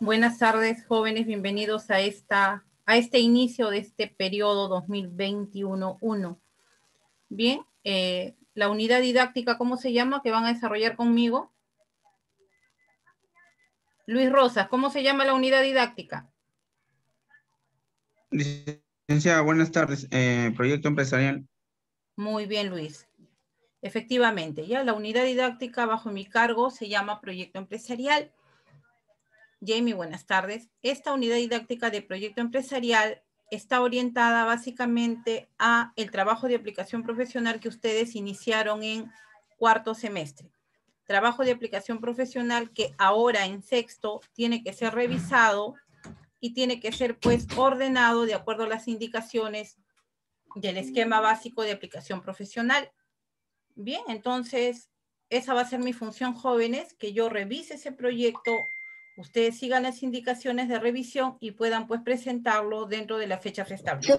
Buenas tardes, jóvenes. Bienvenidos a, esta, a este inicio de este periodo 2021-1. Bien, eh, la unidad didáctica, ¿cómo se llama? Que van a desarrollar conmigo. Luis Rosas, ¿cómo se llama la unidad didáctica? Licenciada, buenas tardes. Eh, proyecto empresarial. Muy bien, Luis. Efectivamente, ya la unidad didáctica bajo mi cargo se llama proyecto empresarial. Jamie, buenas tardes. Esta unidad didáctica de proyecto empresarial está orientada básicamente a el trabajo de aplicación profesional que ustedes iniciaron en cuarto semestre. Trabajo de aplicación profesional que ahora en sexto tiene que ser revisado y tiene que ser pues ordenado de acuerdo a las indicaciones del esquema básico de aplicación profesional. Bien, entonces esa va a ser mi función jóvenes, que yo revise ese proyecto ustedes sigan las indicaciones de revisión y puedan pues presentarlo dentro de la fecha establecida.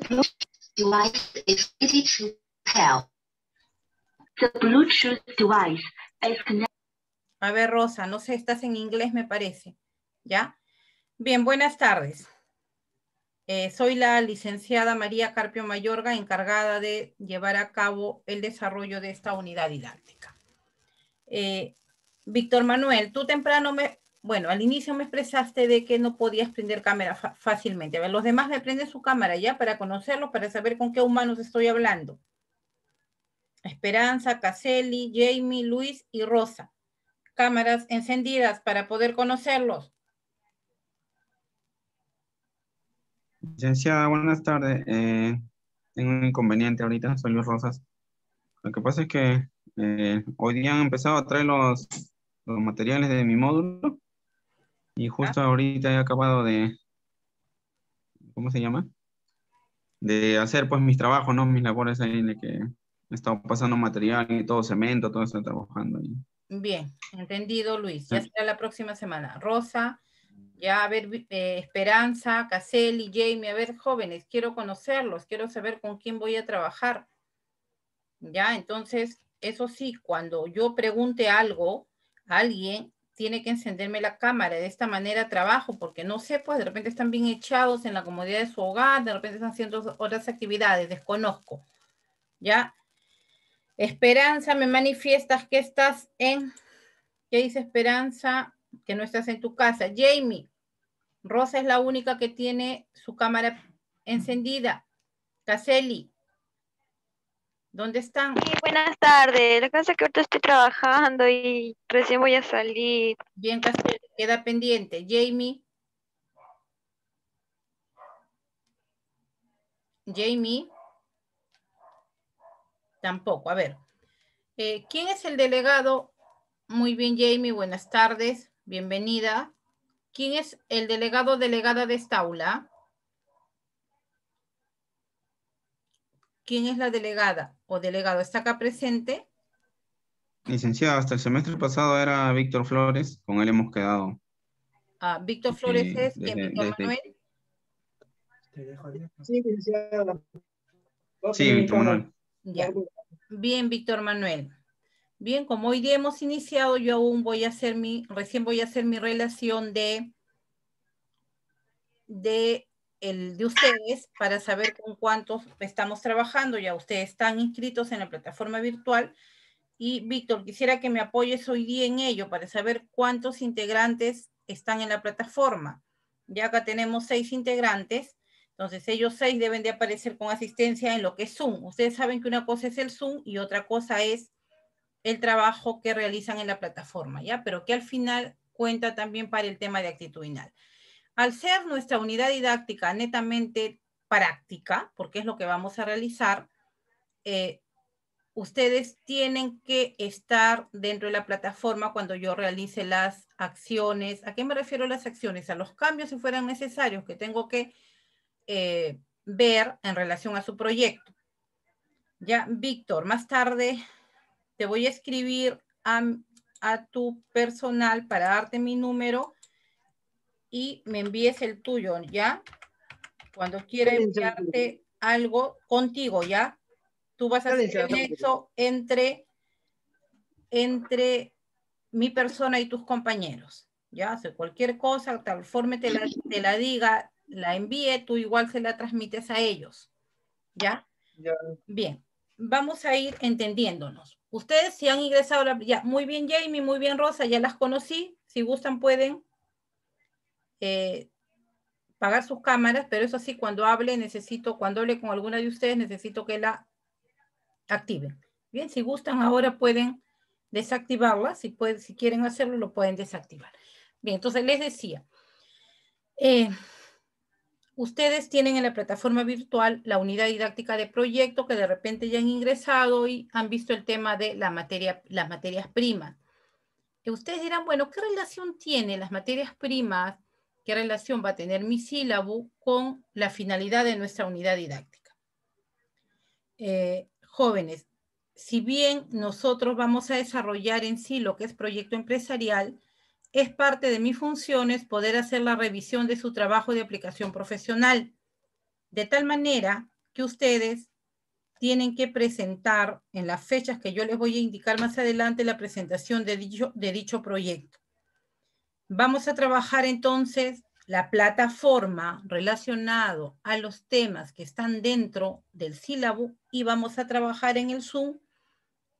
A ver, Rosa, no sé, estás en inglés, me parece. ¿Ya? Bien, buenas tardes. Eh, soy la licenciada María Carpio Mayorga, encargada de llevar a cabo el desarrollo de esta unidad didáctica. Eh, Víctor Manuel, tú temprano me, bueno, al inicio me expresaste de que no podías prender cámara fácilmente. A ver, los demás me prenden su cámara ya para conocerlos, para saber con qué humanos estoy hablando. Esperanza, Caselli, Jamie, Luis y Rosa. Cámaras encendidas para poder conocerlos. Licenciada, buenas tardes. Eh, tengo un inconveniente ahorita, soy Luis Rosas. Lo que pasa es que eh, hoy día han empezado a traer los, los materiales de mi módulo y justo ahorita he acabado de, ¿cómo se llama? De hacer pues mis trabajos, ¿no? Mis labores ahí de que he estado pasando material y todo cemento, todo eso trabajando ahí. Bien, entendido Luis. Ya será la próxima semana. Rosa, ya a ver, eh, Esperanza, y Jamie, a ver, jóvenes, quiero conocerlos, quiero saber con quién voy a trabajar. Ya, entonces, eso sí, cuando yo pregunte algo a alguien, tiene que encenderme la cámara. De esta manera trabajo, porque no sé, pues de repente están bien echados en la comodidad de su hogar, de repente están haciendo otras actividades, desconozco. ¿Ya? Esperanza, me manifiestas que estás en, ¿qué dice Esperanza? Que no estás en tu casa. Jamie, Rosa es la única que tiene su cámara encendida. Caseli, ¿Dónde están? Sí, buenas tardes. La casa que ahorita estoy trabajando y recién voy a salir. Bien, queda pendiente. Jamie. Jamie. Tampoco. A ver. Eh, ¿Quién es el delegado? Muy bien, Jamie. Buenas tardes. Bienvenida. ¿Quién es el delegado delegada de esta aula? ¿Quién es la delegada o delegado? ¿Está acá presente? Licenciada, hasta el semestre pasado era Víctor Flores, con él hemos quedado. Ah, Víctor Flores es. Víctor Manuel. Sí, licenciada. Sí, Víctor Manuel. Ya. Bien, Víctor Manuel. Bien, como hoy día hemos iniciado, yo aún voy a hacer mi, recién voy a hacer mi relación de, de el de ustedes para saber con cuántos estamos trabajando. Ya ustedes están inscritos en la plataforma virtual. Y Víctor, quisiera que me apoyes hoy día en ello para saber cuántos integrantes están en la plataforma. Ya acá tenemos seis integrantes, entonces ellos seis deben de aparecer con asistencia en lo que es Zoom. Ustedes saben que una cosa es el Zoom y otra cosa es el trabajo que realizan en la plataforma, ¿ya? Pero que al final cuenta también para el tema de actitudinal. Al ser nuestra unidad didáctica netamente práctica, porque es lo que vamos a realizar, eh, ustedes tienen que estar dentro de la plataforma cuando yo realice las acciones. ¿A qué me refiero las acciones? A los cambios si fueran necesarios que tengo que eh, ver en relación a su proyecto. Ya, Víctor, más tarde te voy a escribir a, a tu personal para darte mi número y me envíes el tuyo, ¿ya? Cuando quiera enviarte algo contigo, ¿ya? Tú vas a hacer el nexo entre, entre mi persona y tus compañeros, Ya, o cualquier cosa, tal forma te la, te la diga, la envíe, tú igual se la transmites a ellos. ¿Ya? Ya. Bien, vamos a ir entendiéndonos. Ustedes si han ingresado, la, ya, muy bien Jamie, muy bien Rosa, ya las conocí. Si gustan pueden eh, pagar sus cámaras, pero eso sí, cuando hable, necesito, cuando hable con alguna de ustedes, necesito que la activen. Bien, si gustan ahora pueden desactivarla, si, si quieren hacerlo, lo pueden desactivar. Bien, entonces les decía, eh, ustedes tienen en la plataforma virtual la unidad didáctica de proyecto que de repente ya han ingresado y han visto el tema de la materia, las materias primas. Ustedes dirán, bueno, ¿qué relación tiene las materias primas qué relación va a tener mi sílabo con la finalidad de nuestra unidad didáctica. Eh, jóvenes, si bien nosotros vamos a desarrollar en sí lo que es proyecto empresarial, es parte de mis funciones poder hacer la revisión de su trabajo de aplicación profesional, de tal manera que ustedes tienen que presentar en las fechas que yo les voy a indicar más adelante la presentación de dicho, de dicho proyecto. Vamos a trabajar entonces la plataforma relacionado a los temas que están dentro del sílabo y vamos a trabajar en el Zoom,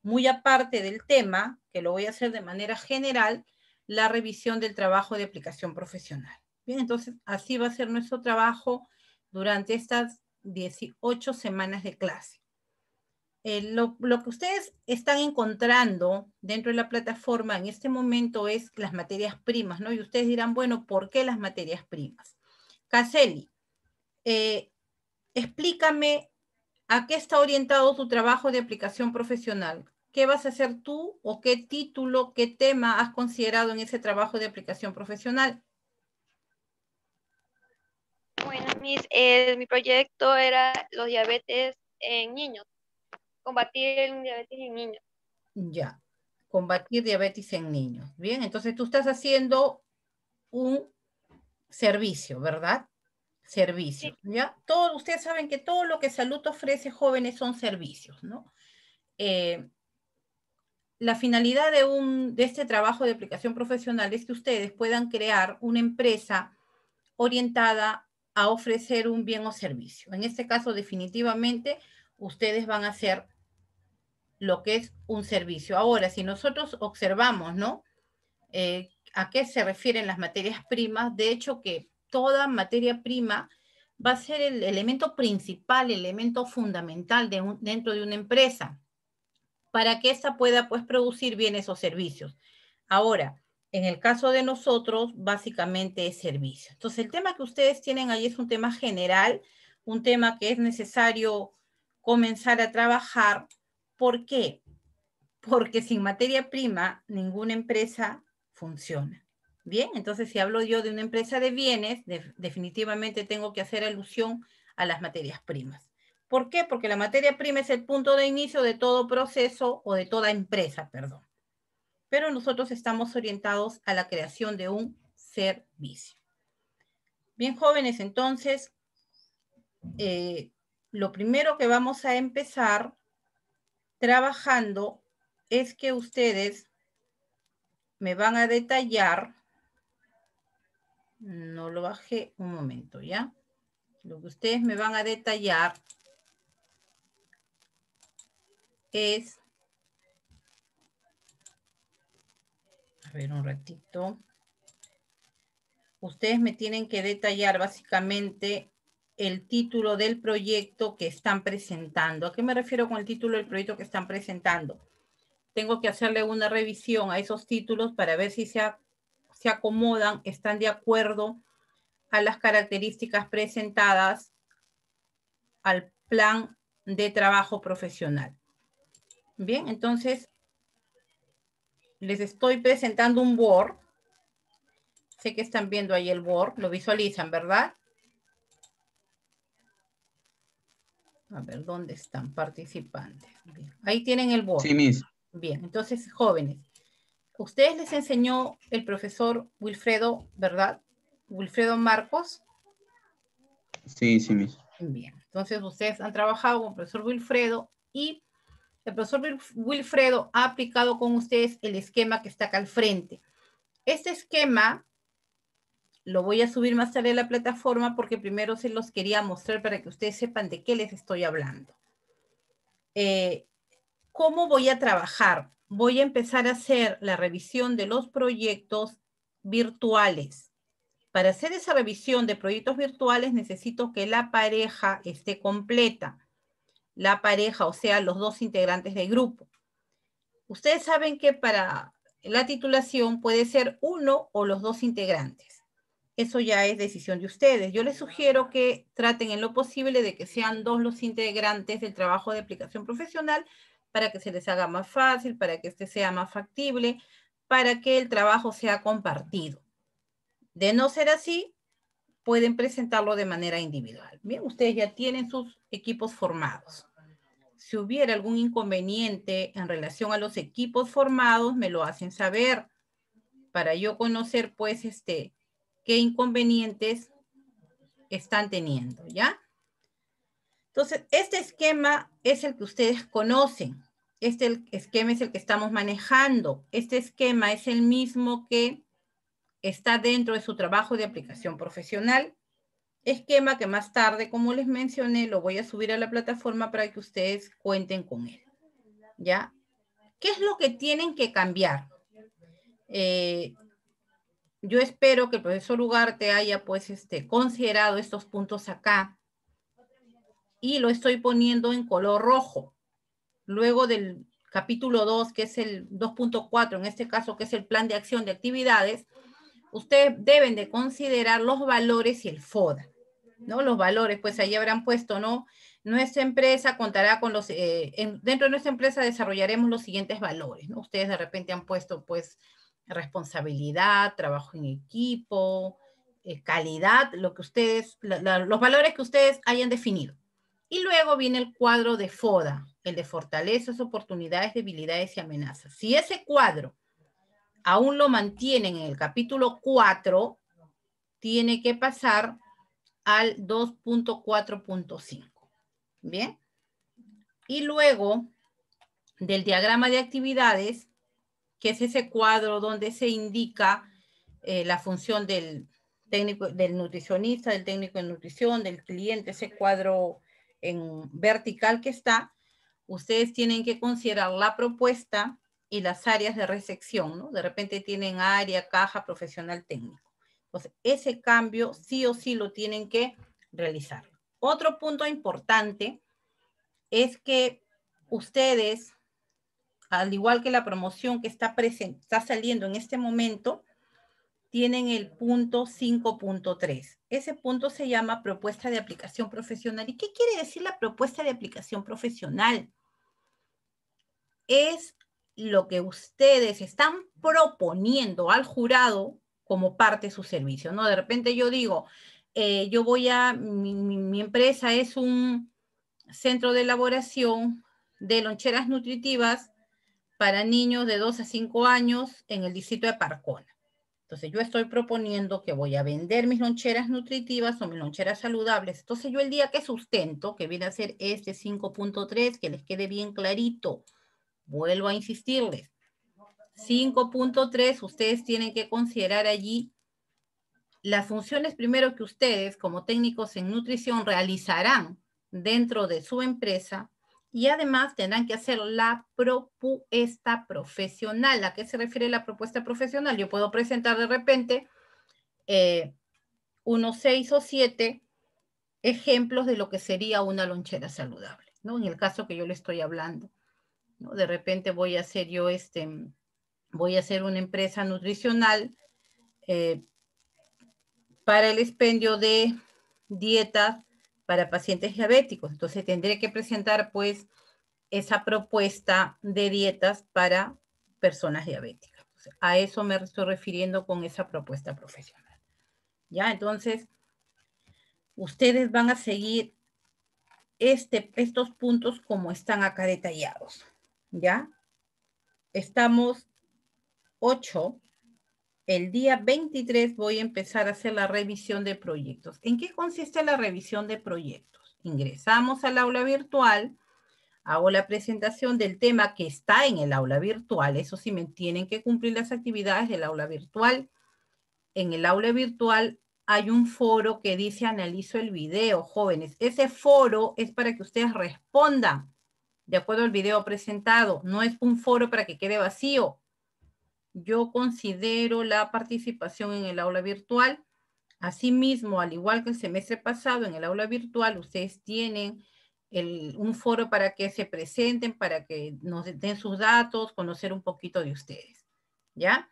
muy aparte del tema, que lo voy a hacer de manera general, la revisión del trabajo de aplicación profesional. Bien, entonces así va a ser nuestro trabajo durante estas 18 semanas de clase. Eh, lo, que ustedes están encontrando dentro de la plataforma en este momento es las materias primas, ¿no? Y ustedes dirán, bueno, ¿por qué las materias primas? Caseli, eh, explícame a qué está orientado tu trabajo de aplicación profesional. ¿Qué vas a hacer tú o qué título, qué tema has considerado en ese trabajo de aplicación profesional? Bueno, eh, mi proyecto era los diabetes en niños combatir el diabetes en niños. Ya, combatir diabetes en niños. Bien, entonces tú estás haciendo un servicio, ¿verdad? Servicio, ¿ya? Todo, ustedes saben que todo lo que salud ofrece jóvenes son servicios, ¿no? Eh, la finalidad de, un, de este trabajo de aplicación profesional es que ustedes puedan crear una empresa orientada a ofrecer un bien o servicio. En este caso, definitivamente, ustedes van a hacer lo que es un servicio. Ahora, si nosotros observamos, ¿no? Eh, ¿A qué se refieren las materias primas? De hecho, que toda materia prima va a ser el elemento principal, el elemento fundamental de dentro de una empresa para que ésta pueda pues producir bienes o servicios. Ahora, en el caso de nosotros, básicamente es servicio. Entonces, el tema que ustedes tienen ahí es un tema general, un tema que es necesario comenzar a trabajar. ¿Por qué? Porque sin materia prima ninguna empresa funciona. Bien, entonces si hablo yo de una empresa de bienes, definitivamente tengo que hacer alusión a las materias primas. ¿Por qué? Porque la materia prima es el punto de inicio de todo proceso o de toda empresa, perdón. Pero nosotros estamos orientados a la creación de un servicio. Bien, jóvenes, entonces, eh, lo primero que vamos a empezar trabajando es que ustedes me van a detallar, no lo bajé un momento, ¿ya? Lo que ustedes me van a detallar es, a ver un ratito, ustedes me tienen que detallar básicamente el título del proyecto que están presentando. ¿A qué me refiero con el título del proyecto que están presentando? Tengo que hacerle una revisión a esos títulos para ver si se, se acomodan, están de acuerdo a las características presentadas al plan de trabajo profesional. Bien, entonces les estoy presentando un Word. Sé que están viendo ahí el Word, lo visualizan, ¿verdad? A ver, ¿dónde están participantes? Ahí tienen el board. Sí, Miss. Bien, entonces, jóvenes, ustedes les enseñó el profesor Wilfredo, ¿verdad? Wilfredo Marcos. Sí, sí, Miss. Bien, entonces ustedes han trabajado con el profesor Wilfredo y el profesor Wilfredo ha aplicado con ustedes el esquema que está acá al frente. Este esquema lo voy a subir más tarde a la plataforma porque primero se los quería mostrar para que ustedes sepan de qué les estoy hablando. Eh, ¿Cómo voy a trabajar? Voy a empezar a hacer la revisión de los proyectos virtuales. Para hacer esa revisión de proyectos virtuales necesito que la pareja esté completa. La pareja, o sea, los dos integrantes del grupo. Ustedes saben que para la titulación puede ser uno o los dos integrantes. Eso ya es decisión de ustedes. Yo les sugiero que traten en lo posible de que sean dos los integrantes del trabajo de aplicación profesional para que se les haga más fácil, para que este sea más factible, para que el trabajo sea compartido. De no ser así, pueden presentarlo de manera individual. Bien, ustedes ya tienen sus equipos formados. Si hubiera algún inconveniente en relación a los equipos formados, me lo hacen saber para yo conocer, pues, este, qué inconvenientes están teniendo, ¿ya? Entonces, este esquema es el que ustedes conocen. Este esquema es el que estamos manejando. Este esquema es el mismo que está dentro de su trabajo de aplicación profesional. Esquema que más tarde, como les mencioné, lo voy a subir a la plataforma para que ustedes cuenten con él. ¿Ya? ¿Qué es lo que tienen que cambiar? Eh, yo espero que el profesor Ugarte haya pues este, considerado estos puntos acá y lo estoy poniendo en color rojo. Luego del capítulo 2, que es el 2.4, en este caso, que es el plan de acción de actividades, ustedes deben de considerar los valores y el FODA, ¿no? Los valores, pues ahí habrán puesto, ¿no? Nuestra empresa contará con los, eh, dentro de nuestra empresa desarrollaremos los siguientes valores. Ustedes de repente han puesto, pues, responsabilidad, trabajo en equipo, eh, calidad, lo que ustedes, los valores que ustedes hayan definido. Y luego viene el cuadro de FODA, el de fortalezas, oportunidades, debilidades y amenazas. Si ese cuadro aún lo mantienen en el capítulo 4, tiene que pasar al 2.4.5. Bien. Y luego del diagrama de actividades, que es ese cuadro donde se indica eh, la función del técnico, del nutricionista, del técnico de nutrición, del cliente, ese cuadro en vertical que está, ustedes tienen que considerar la propuesta y las áreas de recepción, ¿no? De repente tienen área, caja, profesional técnico. Entonces, ese cambio sí o sí lo tienen que realizar. Otro punto importante es que ustedes, al igual que la promoción que está, está saliendo en este momento, tienen el punto 5.3. Ese punto se llama propuesta de aplicación profesional. ¿Y qué quiere decir la propuesta de aplicación profesional? Es lo que ustedes están proponiendo al jurado como parte de su servicio, ¿no? De repente yo digo, eh, yo voy a, mi, mi empresa es un centro de elaboración de loncheras nutritivas para niños de 2 a 5 años en el distrito de Parcona. Entonces yo estoy proponiendo que voy a vender mis loncheras nutritivas o mis loncheras saludables. Entonces yo el día que sustento, que viene a ser este 5.3, que les quede bien clarito, vuelvo a insistirles. 5.3, ustedes tienen que considerar allí las funciones primero que ustedes como técnicos en nutrición realizarán dentro de su empresa y además tendrán que hacer la propuesta profesional. ¿A qué se refiere la propuesta profesional? Yo puedo presentar de repente eh, unos seis o siete ejemplos de lo que sería una lonchera saludable, ¿no? En el caso que yo le estoy hablando, ¿no? De repente voy a hacer yo este, voy a hacer una empresa nutricional eh, para el expendio de dietas para pacientes diabéticos. Entonces tendré que presentar pues esa propuesta de dietas para personas diabéticas. a eso me estoy refiriendo con esa propuesta profesional. ¿Ya? Entonces, ustedes van a seguir este, estos puntos como están acá detallados. ¿Ya? Estamos 8 el día 23 voy a empezar a hacer la revisión de proyectos. ¿En qué consiste la revisión de proyectos? Ingresamos al aula virtual, hago la presentación del tema que está en el aula virtual. Eso sí, me tienen que cumplir las actividades del aula virtual. En el aula virtual hay un foro que dice analizo el video, jóvenes. Ese foro es para que ustedes respondan de acuerdo al video presentado. No es un foro para que quede vacío. Yo considero la participación en el aula virtual. Asimismo, al igual que el semestre pasado, en el aula virtual, ustedes tienen un foro para que se presenten, para que nos den sus datos, conocer un poquito de ustedes. ¿Ya?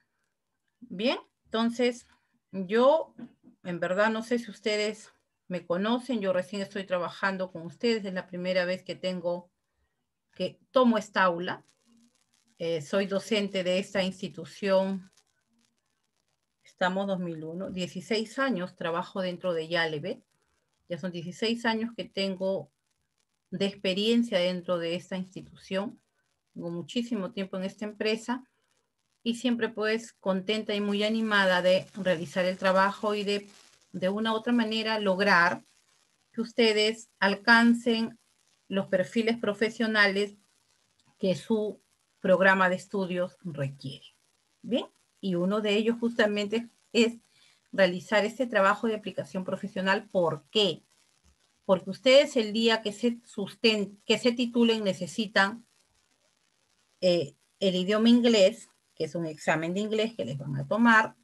Bien, entonces yo en verdad no sé si ustedes me conocen, yo recién estoy trabajando con ustedes, es la primera vez que tengo, que tomo esta aula. Eh, soy docente de esta institución, estamos 2001, 16 años trabajo dentro de Yalebet, ya son 16 años que tengo de experiencia dentro de esta institución. Tengo muchísimo tiempo en esta empresa y siempre pues contenta y muy animada de realizar el trabajo y de de una u otra manera lograr que ustedes alcancen los perfiles profesionales que su programa de estudios requiere. Bien, y uno de ellos justamente es realizar este trabajo de aplicación profesional. ¿Por qué? porque ustedes el día que se, susten, que se titulen necesitan eh, el idioma inglés, que es un examen de inglés que les van a tomar.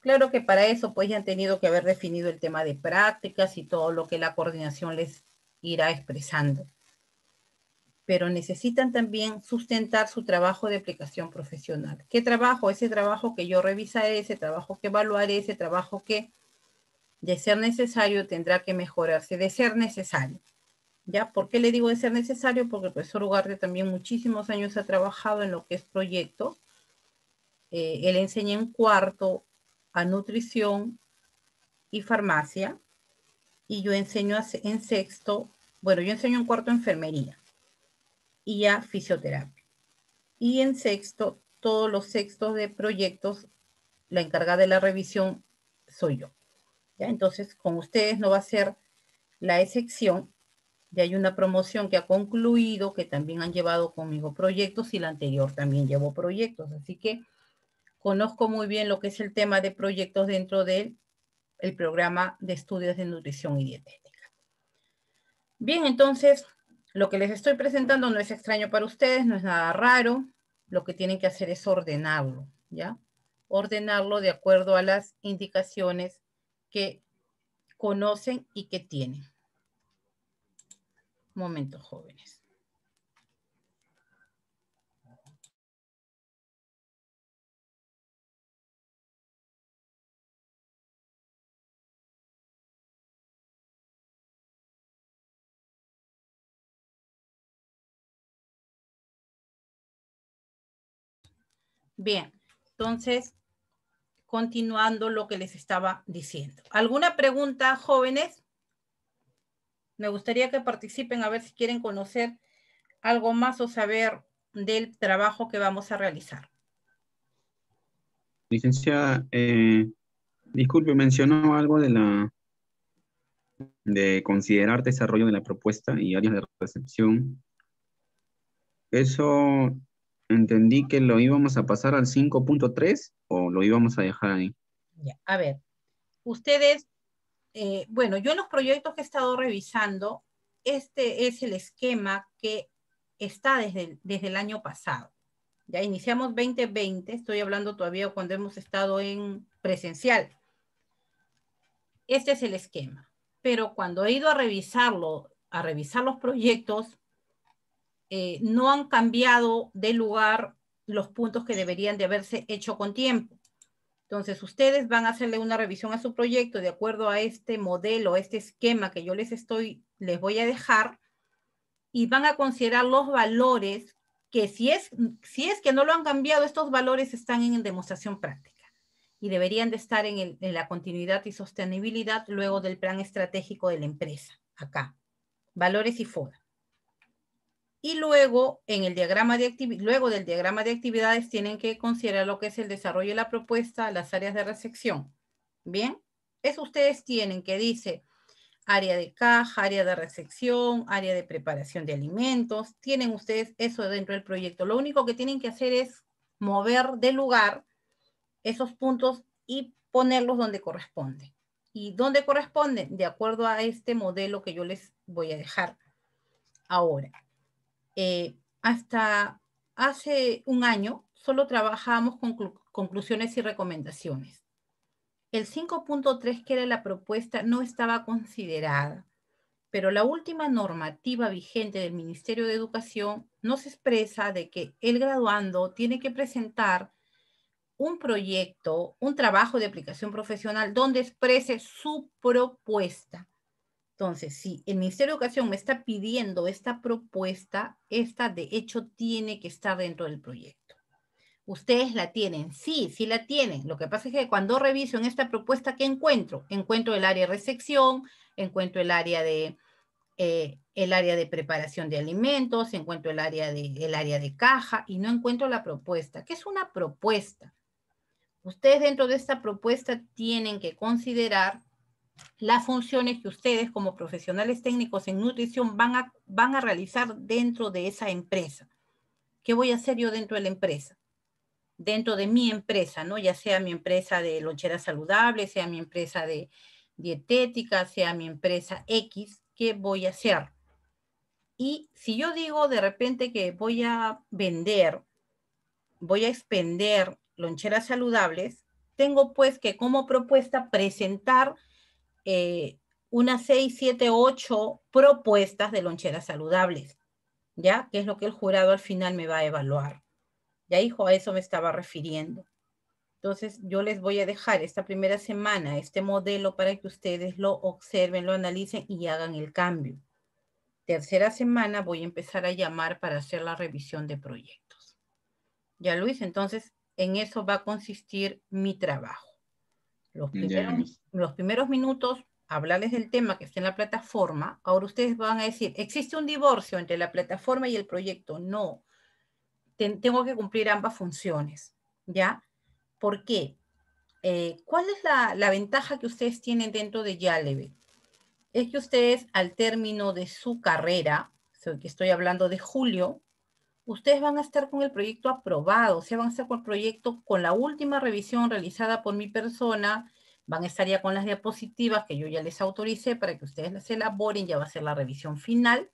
Claro que para eso pues ya han tenido que haber definido el tema de prácticas y todo lo que la coordinación les irá expresando. Pero necesitan también sustentar su trabajo de aplicación profesional. ¿Qué trabajo? Ese trabajo que yo revisaré, ese trabajo que evaluaré, ese trabajo que de ser necesario, tendrá que mejorarse. De ser necesario. ¿Ya? ¿Por qué le digo de ser necesario? Porque el profesor Ugarte también muchísimos años ha trabajado en lo que es proyecto. Eh, él enseña en cuarto a nutrición y farmacia. Y yo enseño en sexto, bueno, yo enseño en cuarto enfermería y a fisioterapia. Y en sexto, todos los sextos de proyectos, la encargada de la revisión soy yo. Entonces, con ustedes no va a ser la excepción. Ya hay una promoción que ha concluido, que también han llevado conmigo proyectos y la anterior también llevó proyectos. Así que conozco muy bien lo que es el tema de proyectos dentro del el programa de estudios de nutrición y dietética. Bien, entonces, lo que les estoy presentando no es extraño para ustedes, no es nada raro. Lo que tienen que hacer es ordenarlo, ¿ya? Ordenarlo de acuerdo a las indicaciones que conocen y que tienen. Un momento, jóvenes. Bien, entonces continuando lo que les estaba diciendo. ¿Alguna pregunta, jóvenes? Me gustaría que participen a ver si quieren conocer algo más o saber del trabajo que vamos a realizar. Licenciada, eh, disculpe, mencionó algo de la de considerar desarrollo de la propuesta y áreas de recepción. Eso entendí que lo íbamos a pasar al 5.3 o lo íbamos a dejar ahí. Ya, a ver, ustedes, eh, bueno, yo en los proyectos que he estado revisando, este es el esquema que está desde desde el año pasado. Ya iniciamos 2020, estoy hablando todavía cuando hemos estado en presencial. Este es el esquema. Pero cuando he ido a revisarlo, a revisar los proyectos, eh, no han cambiado de lugar los puntos que deberían de haberse hecho con tiempo. Entonces, ustedes van a hacerle una revisión a su proyecto de acuerdo a este modelo, este esquema que yo les estoy, les voy a dejar, y van a considerar los valores que si es, si es que no lo han cambiado, estos valores están en demostración práctica y deberían de estar en, en la continuidad y sostenibilidad luego del plan estratégico de la empresa, acá. Valores y FODA. Y luego, en el diagrama de luego del diagrama de actividades, tienen que considerar lo que es el desarrollo de la propuesta, las áreas de recepción. Bien, eso ustedes tienen que dice, área de caja, área de recepción, área de preparación de alimentos. Tienen ustedes eso dentro del proyecto. Lo único que tienen que hacer es mover de lugar esos puntos y ponerlos donde corresponde. ¿Y dónde corresponde? De acuerdo a este modelo que yo les voy a dejar ahora. Eh, hasta hace un año solo trabajamos con conclusiones y recomendaciones. El 5.3, que era la propuesta, no estaba considerada, pero la última normativa vigente del Ministerio de Educación nos expresa de que el graduando tiene que presentar un proyecto, un trabajo de aplicación profesional donde exprese su propuesta. Entonces, si el Ministerio de Educación me está pidiendo esta propuesta, esta de hecho tiene que estar dentro del proyecto. Ustedes la tienen, sí, sí la tienen. Lo que pasa es que cuando reviso en esta propuesta, ¿qué encuentro? Encuentro el área de recepción, encuentro el área de, eh, el área de preparación de alimentos, encuentro el área, de, el área de caja y no encuentro la propuesta. ¿Qué es una propuesta? Ustedes dentro de esta propuesta tienen que considerar las funciones que ustedes como profesionales técnicos en nutrición van a, van a realizar dentro de esa empresa. ¿Qué voy a hacer yo dentro de la empresa? Dentro de mi empresa, ¿no? Ya sea mi empresa de lonchera saludable, sea mi empresa de dietética, sea mi empresa X, ¿qué voy a hacer? Y si yo digo de repente que voy a vender, voy a expender loncheras saludables, tengo pues que como propuesta presentar eh, unas 6, 7, 8 propuestas de loncheras saludables, ¿ya? Que es lo que el jurado al final me va a evaluar. Ya, hijo, a eso me estaba refiriendo. Entonces, yo les voy a dejar esta primera semana este modelo para que ustedes lo observen, lo analicen y hagan el cambio. Tercera semana voy a empezar a llamar para hacer la revisión de proyectos. Ya, Luis, entonces en eso va a consistir mi trabajo. Los primeros, minutos, hablarles del tema que está en la plataforma. Ahora ustedes van a decir, ¿existe un divorcio entre la plataforma y el proyecto? No. tengo que cumplir ambas funciones. ¿Ya? ¿Por qué? Eh, ¿Cuál es la, la, ventaja que ustedes tienen dentro de Yaleve? Es que ustedes al término de su carrera, que estoy hablando de julio, ustedes van a estar con el proyecto aprobado, o sea, van a estar con el proyecto con la última revisión realizada por mi persona, van a estar ya con las diapositivas que yo ya les autoricé para que ustedes las elaboren, ya va a ser la revisión final,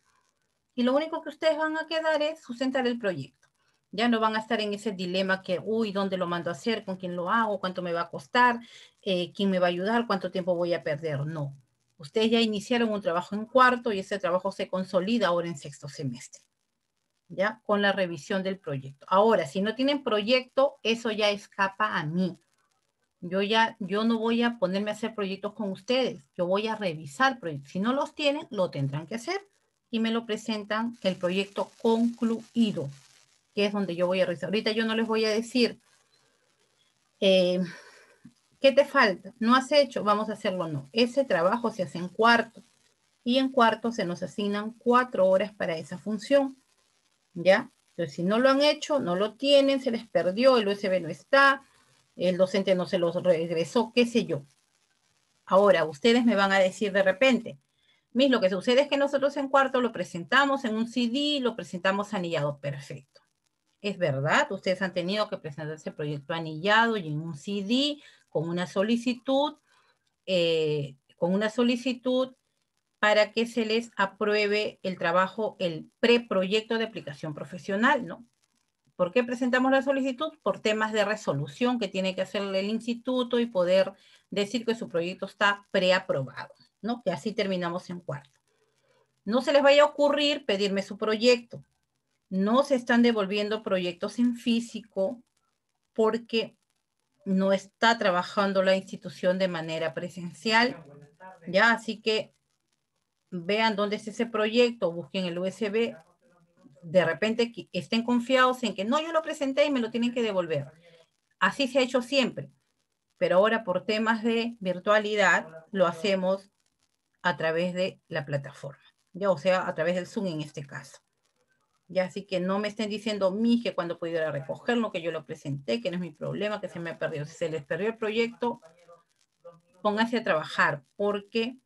y lo único que ustedes van a quedar es sustentar el proyecto. Ya no van a estar en ese dilema que, uy, ¿dónde lo mando a hacer? ¿Con quién lo hago? ¿Cuánto me va a costar? Eh, ¿Quién me va a ayudar? ¿Cuánto tiempo voy a perder? No. Ustedes ya iniciaron un trabajo en cuarto y ese trabajo se consolida ahora en sexto semestre. ¿Ya? Con la revisión del proyecto. Ahora, si no tienen proyecto, eso ya escapa a mí. Yo ya, yo no voy a ponerme a hacer proyectos con ustedes. Yo voy a revisar proyectos. Si no los tienen, lo tendrán que hacer y me lo presentan el proyecto concluido, que es donde yo voy a revisar. Ahorita yo no les voy a decir, eh, ¿qué te falta? ¿No has hecho? Vamos a hacerlo, no. Ese trabajo se hace en cuarto y en cuarto se nos asignan cuatro horas para esa función. ¿Ya? Entonces, si no lo han hecho, no lo tienen, se les perdió, el USB no está, el docente no se los regresó, qué sé yo. Ahora, ustedes me van a decir de repente, mis, lo que sucede es que nosotros en cuarto lo presentamos en un CD, lo presentamos anillado, perfecto. Es verdad, ustedes han tenido que presentar ese proyecto anillado y en un CD con una solicitud, eh, con una solicitud para que se les apruebe el trabajo, el preproyecto de aplicación profesional, ¿no? ¿Por qué presentamos la solicitud? Por temas de resolución que tiene que hacer el instituto y poder decir que su proyecto está preaprobado, ¿no? Que así terminamos en cuarto. No se les vaya a ocurrir pedirme su proyecto. No se están devolviendo proyectos en físico porque no está trabajando la institución de manera presencial. Ya, así que vean dónde es ese proyecto, busquen el USB, de repente estén confiados en que no, yo lo presenté y me lo tienen que devolver. Así se ha hecho siempre, pero ahora por temas de virtualidad lo hacemos a través de la plataforma, ya, o sea, a través del Zoom en este caso. Ya, así que no me estén diciendo mí que cuando puedo ir a recogerlo, que yo lo presenté, que no es mi problema, que se me perdió. Si se les perdió el proyecto, pónganse a trabajar, porque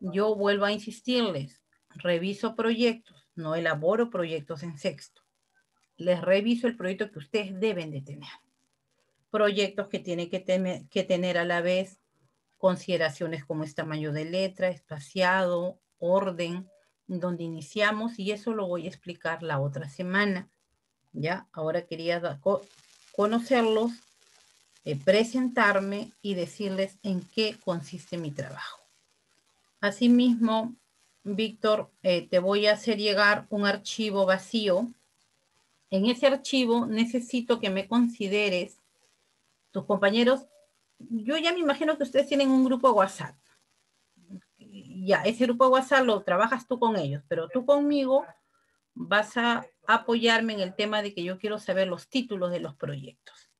yo vuelvo a insistirles, reviso proyectos, no elaboro proyectos en sexto. Les reviso el proyecto que ustedes deben de tener. Proyectos que tienen que, tener a la vez consideraciones como es tamaño de letra, espaciado, orden, donde iniciamos y eso lo voy a explicar la otra semana. Ya, ahora quería conocerlos, eh, presentarme y decirles en qué consiste mi trabajo. Asimismo, Víctor, eh, te voy a hacer llegar un archivo vacío. En ese archivo necesito que me consideres tus compañeros. Yo ya me imagino que ustedes tienen un grupo WhatsApp ya, ese grupo WhatsApp lo trabajas tú con ellos, pero tú conmigo vas a apoyarme en el tema de que yo quiero saber los títulos de los proyectos.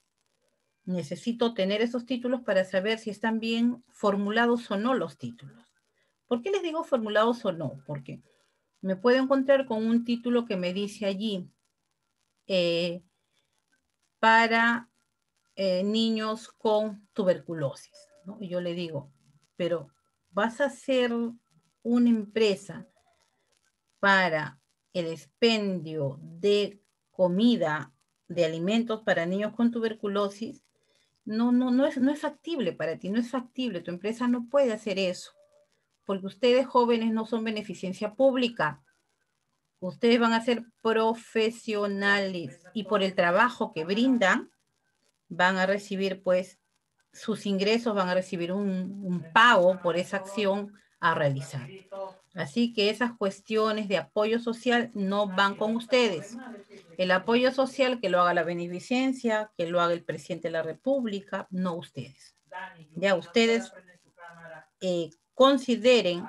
Necesito tener esos títulos para saber si están bien formulados o no los títulos. ¿Por qué les digo formulados o no? Porque me puedo encontrar con un título que me dice allí eh, para eh, niños con tuberculosis. Y yo le digo, pero vas a ser una empresa para el expendio de comida, de alimentos para niños con tuberculosis, no, no, no, es, no es factible para ti, no es factible. Tu empresa no puede hacer eso, porque ustedes jóvenes no son beneficencia pública. Ustedes van a ser profesionales y por el trabajo que brindan, van a recibir pues sus ingresos van a recibir un, pago por esa acción a realizar. Así que esas cuestiones de apoyo social no van con ustedes. El apoyo social que lo haga la beneficencia, que lo haga el presidente de la República, no ustedes. Ya ustedes eh, consideren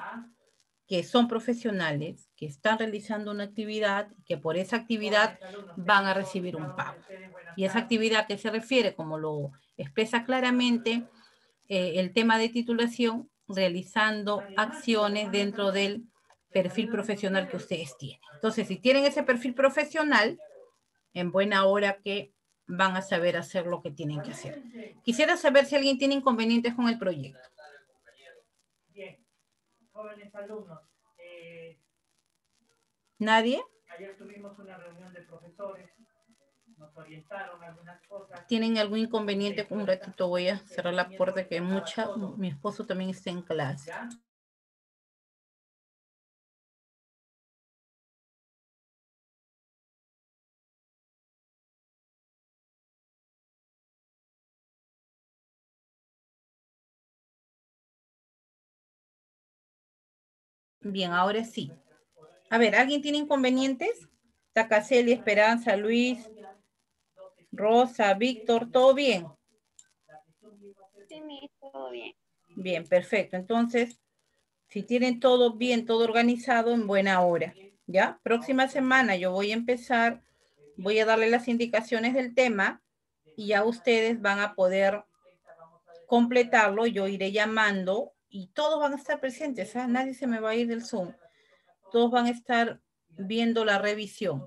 que son profesionales, que están realizando una actividad, que por esa actividad van a recibir un pago. Y esa actividad que se refiere, como lo expresa claramente eh, el tema de titulación, realizando acciones dentro del perfil profesional que ustedes tienen. Entonces, si tienen ese perfil profesional, en buena hora que van a saber hacer lo que tienen que hacer. Quisiera saber si alguien tiene inconvenientes con el proyecto jóvenes alumnos. Eh, ¿Nadie? Ayer tuvimos una reunión de profesores, nos orientaron algunas cosas. ¿Tienen algún inconveniente? Un ratito voy a cerrar la puerta que mucha, mi esposo también está en clase. Bien, ahora sí. A ver, ¿alguien tiene inconvenientes? Tacaceli, Esperanza, Luis, Rosa, Víctor, ¿todo bien? Sí, todo bien. Bien, perfecto. Entonces, si tienen todo bien, todo organizado, en buena hora. ¿Ya? Próxima semana yo voy a empezar, voy a darle las indicaciones del tema y ya ustedes van a poder completarlo. Yo iré llamando y todos van a estar presentes, ¿ah? nadie se me va a ir del Zoom. Todos van a estar viendo la revisión.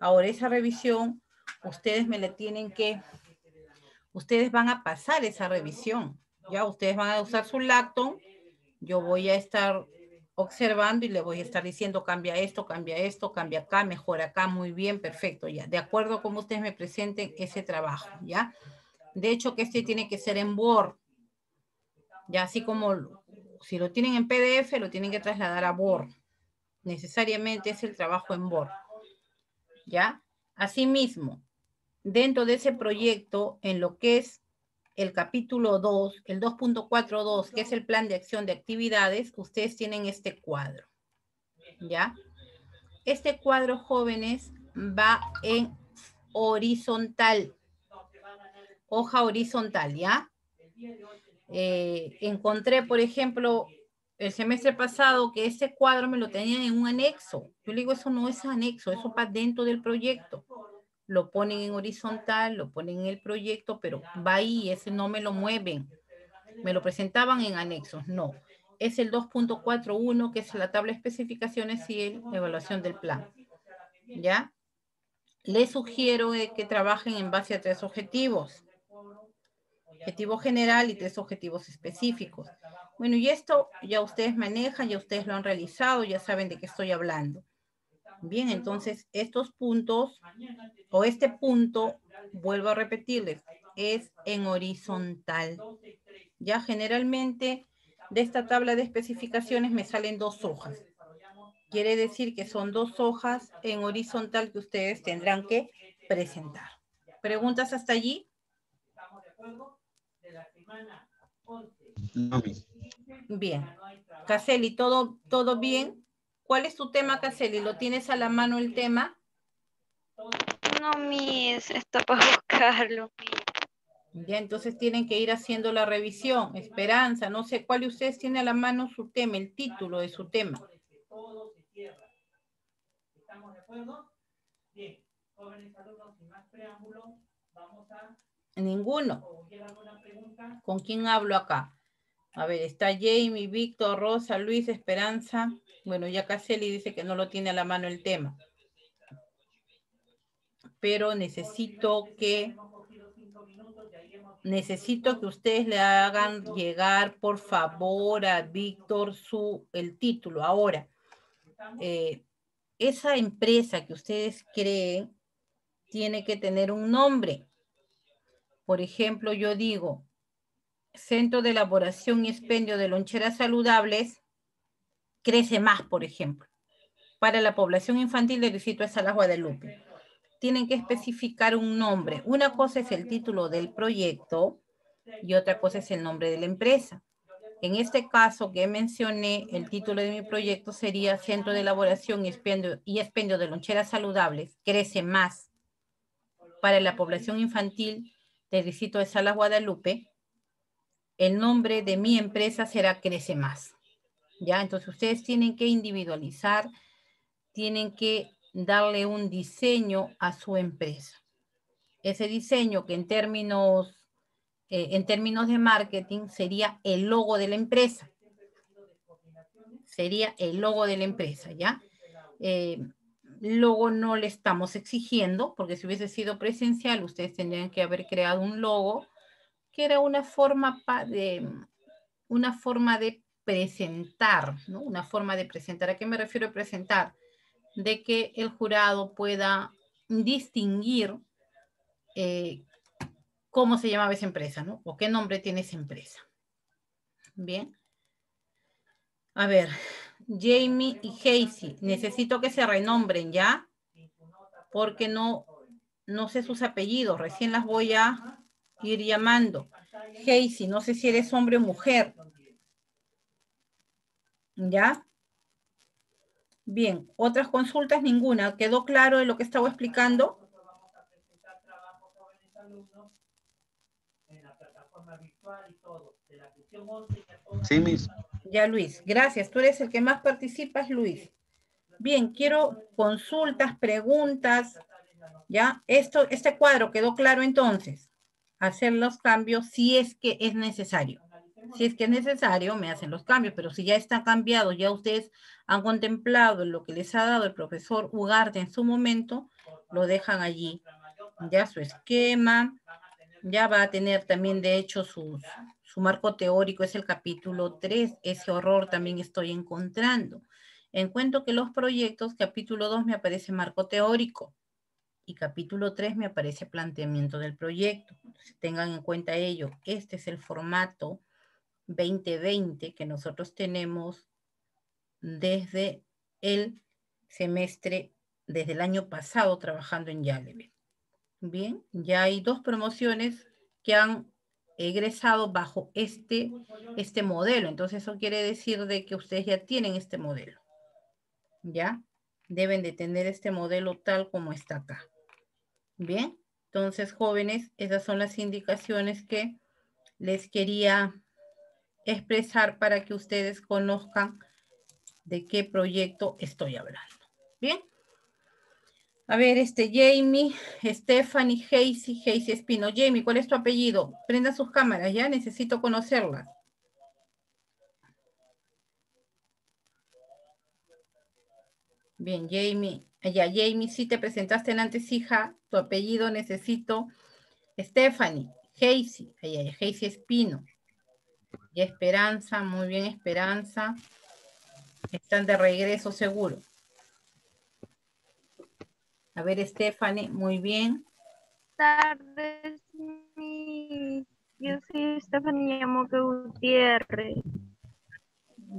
Ahora, esa revisión, ustedes me la tienen que, ustedes van a pasar esa revisión. Ya, ustedes van a usar su lacton. Yo voy a estar observando y le voy a estar diciendo, cambia esto, cambia esto, cambia acá, mejora acá, muy bien, perfecto, ya. De acuerdo a cómo ustedes me presenten ese trabajo, ¿ya? De hecho, que este tiene que ser en Word, ya así como si lo tienen en PDF, lo tienen que trasladar a Word. Necesariamente es el trabajo en Word. ¿Ya? Asimismo, dentro de ese proyecto, en lo que es el capítulo 2, el 2.42, que es el plan de acción de actividades, ustedes tienen este cuadro. ¿Ya? Este cuadro, jóvenes, va en horizontal. Hoja horizontal, ¿ya? Eh, encontré, por ejemplo, el semestre pasado que ese cuadro me lo tenían en un anexo. Yo le digo, eso no es anexo, eso va dentro del proyecto. Lo ponen en horizontal, lo ponen en el proyecto, pero va ahí, ese no me lo mueven. Me lo presentaban en anexos, no. Es el 2.41, que es la tabla de especificaciones y la evaluación del plan. ¿Ya? Les sugiero que trabajen en base a tres objetivos Objetivo general y tres objetivos específicos. Bueno, y esto ya ustedes manejan, ya ustedes lo han realizado, ya saben de qué estoy hablando. Bien, entonces estos puntos o este punto, vuelvo a repetirles, es en horizontal. Ya generalmente de esta tabla de especificaciones me salen dos hojas. Quiere decir que son dos hojas en horizontal que ustedes tendrán que presentar. ¿Preguntas hasta allí? Bien. Caseli, ¿todo, ¿todo bien? ¿Cuál es tu tema, Caseli? ¿Lo tienes a la mano el tema? No, mis, esto para buscarlo. Ya, entonces tienen que ir haciendo la revisión. Esperanza, no sé cuál de ustedes tiene a la mano su tema, el título de su tema. ¿Estamos de acuerdo? Bien, jóvenes alumnos, sin más preámbulos, vamos a... Ninguno. ¿Con quién hablo acá? A ver, está Jamie, Víctor, Rosa, Luis, Esperanza. Bueno, ya Caseli dice que no lo tiene a la mano el tema. Pero necesito que necesito que ustedes le hagan llegar, por favor, a Víctor su, el título. Ahora, eh, esa empresa que ustedes creen tiene que tener un nombre. Por ejemplo, yo digo, Centro de Elaboración y Expendio de Loncheras Saludables, crece más, por ejemplo, para la población infantil del distrito de Salas Guadalupe tienen que especificar un nombre. Una cosa es el título del proyecto y otra cosa es el nombre de la empresa. En este caso que mencioné, el título de mi proyecto sería Centro de Elaboración y Expendio, y Expendio de Loncheras Saludables, crece más para la población infantil distrito de Salas Guadalupe. El nombre de mi empresa será Crece Más. ¿Ya? Entonces ustedes tienen que individualizar, tienen que darle un diseño a su empresa. Ese diseño que en términos, eh, en términos de marketing sería el logo de la empresa. Sería el logo de la empresa, ¿ya? Eh, logo no le estamos exigiendo, porque si hubiese sido presencial, ustedes tendrían que haber creado un logo que era una forma de, una forma de presentar, ¿no? Una forma de presentar. ¿A qué me refiero a presentar? de que el jurado pueda distinguir eh, cómo se llamaba esa empresa, ¿no? O qué nombre tiene esa empresa. Bien. A ver, Jamie y Casey, necesito que se renombren ya, porque no, no sé sus apellidos, recién las voy a ir llamando. Casey, no sé si eres hombre o mujer. ¿Ya? Bien, otras consultas ninguna. ¿Quedó claro de lo que estaba explicando? Sí, Miss. Ya, Luis. Gracias. Tú eres el que más participas, Luis. Bien, quiero consultas, preguntas. ¿Ya? Esto, este cuadro quedó claro entonces. Hacer los cambios si es que es necesario. Si es que es necesario, me hacen los cambios, pero si ya está cambiado, ya ustedes han contemplado lo que les ha dado el profesor Ugarte en su momento, lo dejan allí. Ya su esquema, ya va a tener también, de hecho, su, su marco teórico, es el capítulo 3. Ese horror también estoy encontrando. Encuentro que los proyectos, capítulo 2 me aparece marco teórico y capítulo 3 me aparece planteamiento del proyecto. tengan en cuenta ello. Este es el formato 2020 que nosotros tenemos desde el semestre, desde el año pasado trabajando en Yaleve. Bien, ya hay dos promociones que han egresado bajo este, este modelo. Entonces eso quiere decir de que ustedes ya tienen este modelo. ¿Ya? Deben de tener este modelo tal como está acá. Bien, entonces jóvenes, esas son las indicaciones que les quería expresar para que ustedes conozcan de qué proyecto estoy hablando. Bien. A ver, este Jamie, Stephanie, Hazy, Hazy Espino. Jamie, ¿cuál es tu apellido? Prenda sus cámaras, ya necesito conocerlas. Bien, Jamie. Ya, Jamie, sí te presentaste en antes, hija. Tu apellido necesito. Stephanie, ahí, ahí, Heisy Espino. Y Esperanza, muy bien, Esperanza. Están de regreso seguro. A ver, Stephanie, muy bien. tardes, yo soy Stephanie Yamoque Gutiérrez.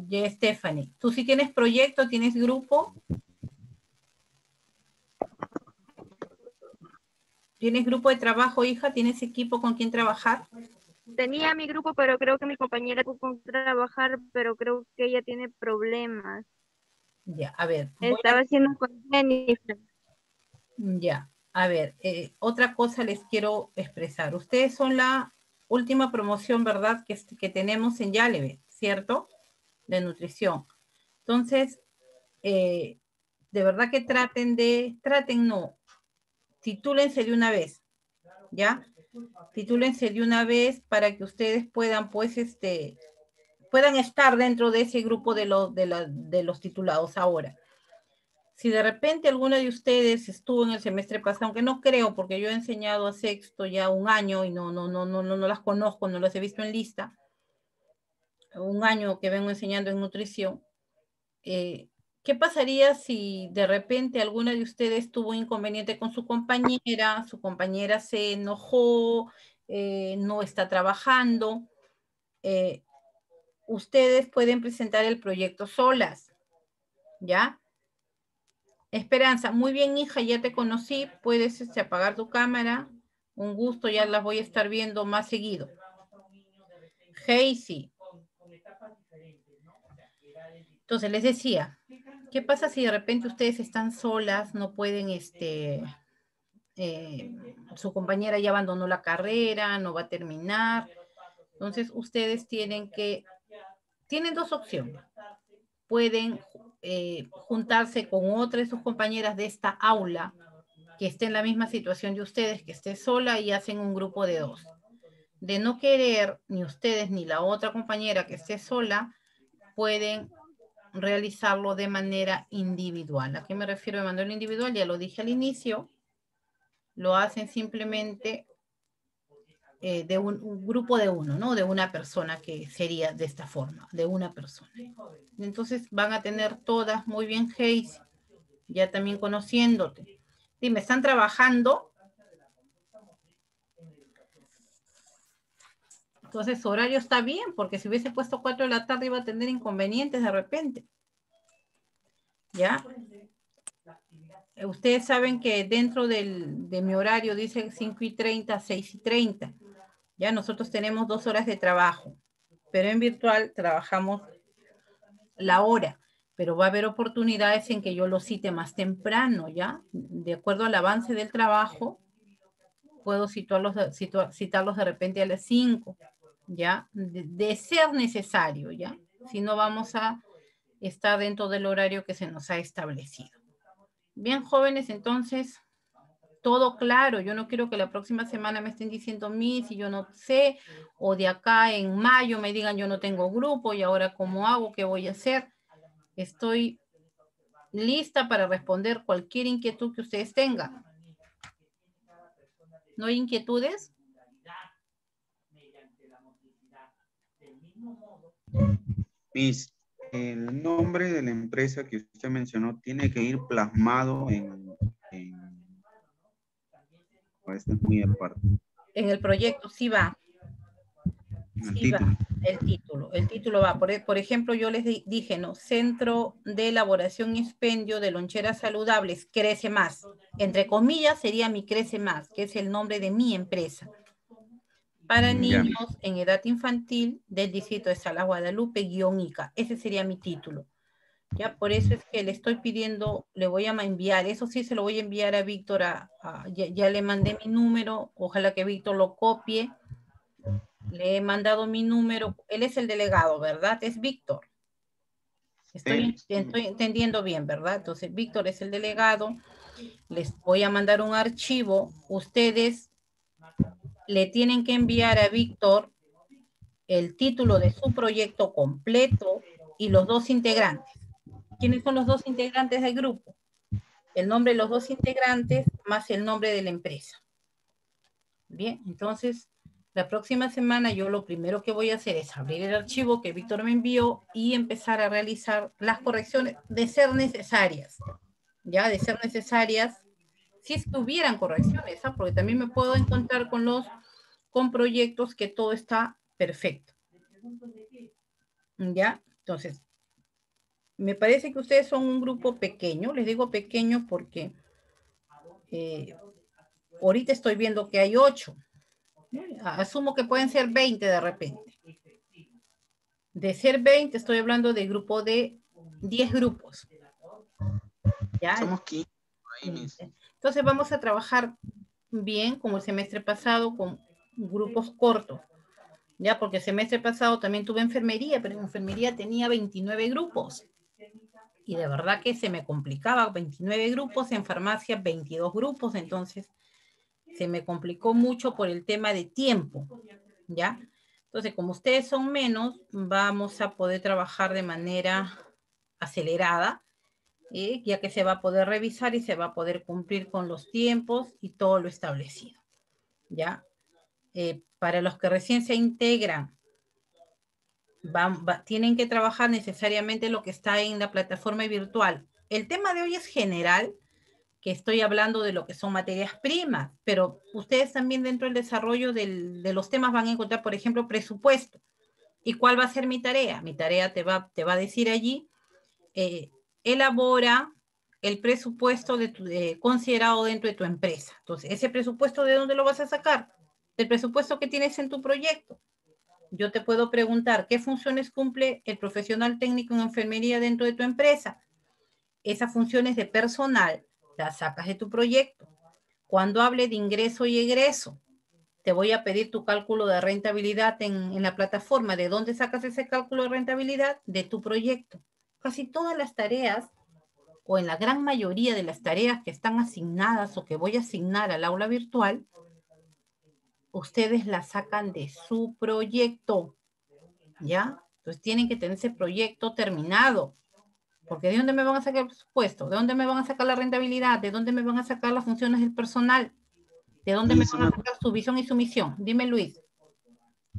Ya, Stephanie. ¿Tú sí tienes proyecto, tienes grupo? ¿Tienes grupo de trabajo, hija? ¿Tienes equipo con quien trabajar? Tenía mi grupo, pero creo que mi compañera tuvo con trabajar, pero creo que ella tiene problemas. Ya, a ver. Estaba haciendo con Jennifer. Ya, a ver, eh, otra cosa les quiero expresar. Ustedes son la última promoción, ¿verdad? Que, que tenemos en Yaleve, ¿cierto? De nutrición. Entonces, eh, de verdad que traten de, traten no, titúlense de una vez, ¿ya? Titúlense de una vez para que ustedes puedan, pues, este, puedan estar dentro de ese grupo de, los de, de los titulados ahora. Si de repente alguno de ustedes estuvo en el semestre pasado, aunque no creo, porque yo he enseñado a sexto ya un año y no, no, no, no, no, no las conozco, no las he visto en lista, un año que vengo enseñando en nutrición, eh, ¿Qué pasaría si de repente alguna de ustedes tuvo inconveniente con su compañera, su compañera se enojó, eh, no está trabajando? Eh, ustedes pueden presentar el proyecto solas, ¿ya? Esperanza, muy bien hija, ya te conocí, puedes este, apagar tu cámara, un gusto, ya las voy a estar viendo más seguido. Hazy. Entonces les decía, ¿Qué pasa si de repente ustedes están solas, no pueden, este, eh, su compañera ya abandonó la carrera, no va a terminar? Entonces ustedes tienen que, tienen dos opciones. Pueden eh, juntarse con otra de sus compañeras de esta aula que esté en la misma situación de ustedes, que esté sola y hacen un grupo de dos. De no querer ni ustedes ni la otra compañera que esté sola, pueden realizarlo de manera individual. ¿A qué me refiero de manera individual? Ya lo dije al inicio. Lo hacen simplemente eh, de un, grupo de uno, ¿no? De una persona que sería de esta forma, de una persona. Entonces van a tener todas muy bien, Hayes, ya también conociéndote. Dime, ¿están trabajando? Entonces, su horario está bien, porque si hubiese puesto 4 de la tarde iba a tener inconvenientes de repente. ¿Ya? Ustedes saben que dentro de mi horario dice 5 y 30, 6 y 30. Ya nosotros tenemos dos horas de trabajo, pero en virtual trabajamos la hora, pero va a haber oportunidades en que yo lo cite más temprano, ¿ya? De acuerdo al avance del trabajo, puedo citarlos, de repente a las 5 ¿ya? De, ser necesario, ¿ya? Si no vamos a estar dentro del horario que se nos ha establecido. Bien, jóvenes, entonces, todo claro. Yo no quiero que la próxima semana me estén diciendo mí si yo no sé, o de acá en mayo me digan yo no tengo grupo y ahora cómo hago, qué voy a hacer. Estoy lista para responder cualquier inquietud que ustedes tengan. ¿No hay inquietudes? Miss, el nombre de la empresa que usted mencionó tiene que ir plasmado en... Es muy aparte. En el proyecto sí va. El título. Va. El título. El título va. Por, por ejemplo, yo les dije, ¿no? Centro de Elaboración y Expendio de Loncheras Saludables, Crece Más. Entre comillas sería mi Crece Más, que es el nombre de mi empresa para niños en edad infantil del distrito de Salas Guadalupe, guion ICA. Ese sería mi título. Ya, por eso es que le estoy pidiendo, le voy a enviar, eso sí se lo voy a enviar a Víctor, ya, le mandé mi número, ojalá que Víctor lo copie. Le he mandado mi número, él es el delegado, ¿verdad? Es Víctor. Estoy, estoy entendiendo bien, ¿verdad? Entonces, Víctor es el delegado. Les voy a mandar un archivo. Ustedes le tienen que enviar a Víctor el título de su proyecto completo y los dos integrantes. ¿Quiénes son los dos integrantes del grupo? El nombre de los dos integrantes más el nombre de la empresa. Bien, entonces La próxima semana yo lo primero que voy a hacer es abrir el archivo que Víctor me envió y empezar a realizar las correcciones de ser necesarias. Ya, de ser necesarias, si estuvieran correcciones, ¿ah? porque también me puedo encontrar con los, con proyectos que todo está perfecto. ¿Ya? Entonces, me parece que ustedes son un grupo pequeño, les digo pequeño porque eh, ahorita estoy viendo que hay ocho. Asumo que pueden ser 20 de repente. De ser 20, estoy hablando de grupo de 10 grupos. ¿Ya? Somos 15. Entonces vamos a trabajar bien como el semestre pasado con grupos cortos. Ya, porque el semestre pasado también tuve enfermería, pero en enfermería tenía 29 grupos. Y de verdad que se me complicaba, 29 grupos, en farmacia 22 grupos, entonces se me complicó mucho por el tema de tiempo, ¿ya? Entonces, como ustedes son menos, vamos a poder trabajar de manera acelerada, ya que se va a poder revisar y se va a poder cumplir con los tiempos y todo lo establecido, ¿ya? Eh, para los que recién se integran, tienen que trabajar necesariamente lo que está en la plataforma virtual. El tema de hoy es general, que estoy hablando de lo que son materias primas, pero ustedes también dentro del desarrollo de los temas van a encontrar, por ejemplo, presupuesto. ¿Y cuál va a ser mi tarea? Mi tarea te va, te va a decir allí, eh, elabora el presupuesto de considerado dentro de tu empresa. Entonces, ese presupuesto, ¿de dónde lo vas a sacar? Del presupuesto que tienes en tu proyecto. Yo te puedo preguntar, ¿qué funciones cumple el profesional técnico en enfermería dentro de tu empresa? Esas funciones de personal las sacas de tu proyecto. Cuando hable de ingreso y egreso, te voy a pedir tu cálculo de rentabilidad en, la plataforma. ¿De dónde sacas ese cálculo de rentabilidad? De tu proyecto. Casi todas las tareas, o en la gran mayoría de las tareas que están asignadas o que voy a asignar al aula virtual, ustedes la sacan de su proyecto, ¿ya? Entonces tienen que tener ese proyecto terminado, porque ¿de dónde me van a sacar el presupuesto? ¿De dónde me van a sacar la rentabilidad? ¿De dónde me van a sacar las funciones del personal? ¿De dónde me van a sacar su visión y su misión? Dime, Luis.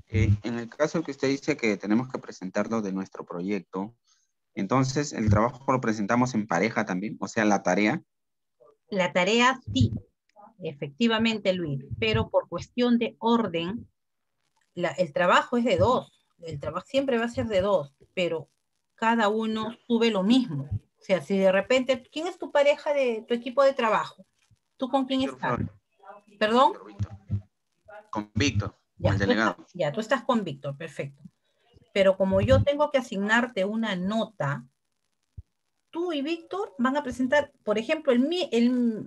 Eh, en el caso que usted dice que tenemos que presentarlo de nuestro proyecto, entonces el trabajo lo presentamos en pareja también, o sea, la tarea. La tarea sí, efectivamente, Luis, pero por cuestión de orden, el trabajo es de dos, el trabajo siempre va a ser de dos, pero cada uno sube lo mismo. O sea, si de repente, ¿quién es tu pareja de tu equipo de trabajo? ¿Tú con quién estás? ¿Perdón? Con Víctor, ya, el delegado. ya, tú estás con Víctor, perfecto. Pero como yo tengo que asignarte una nota, tú y Víctor van a presentar, por ejemplo, el,